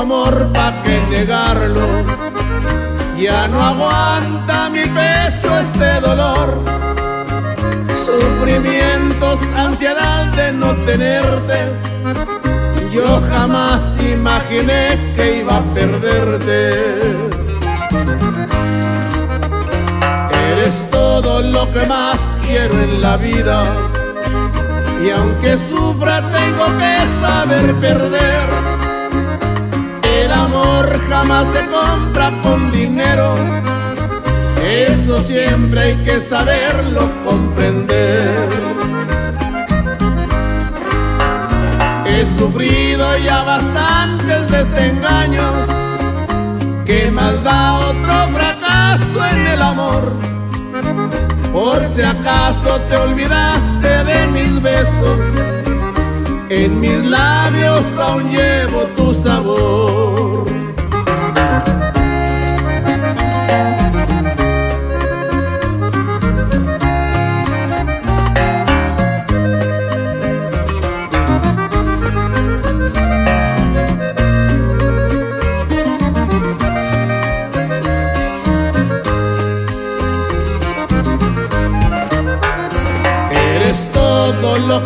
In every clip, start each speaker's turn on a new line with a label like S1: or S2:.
S1: amor, ¿pa' que negarlo? Ya no aguanta mi pecho este dolor. Sufrimientos, ansiedad de no tenerte. Yo jamás imaginé que iba a perderte. Eres todo lo que más quiero en la vida. Y aunque sufra tengo que saber perder. Jamás se compra con dinero. Eso siempre hay que saberlo comprender. He sufrido ya bastantes desengaños. ¿Qué más da otro fracaso en el amor? Por si acaso te olvidaste de mis besos, en mis labios aún llevo tu sabor.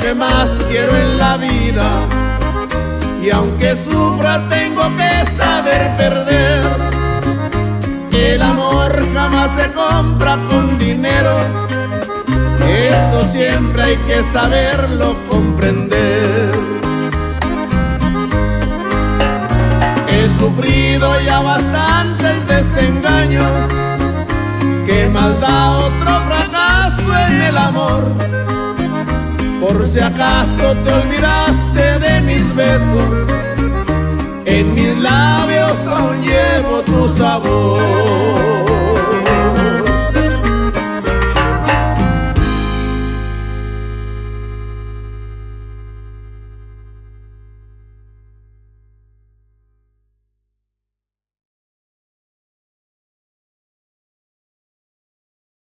S1: Que más quiero en la vida. Y aunque sufra tengo que saber perder. El amor jamás se compra con dinero. Eso siempre hay que saberlo comprender. He sufrido ya bastantes desengaños. ¿Qué más da otro fracaso en el amor? por si acaso te olvidaste de mis besos. En mis labios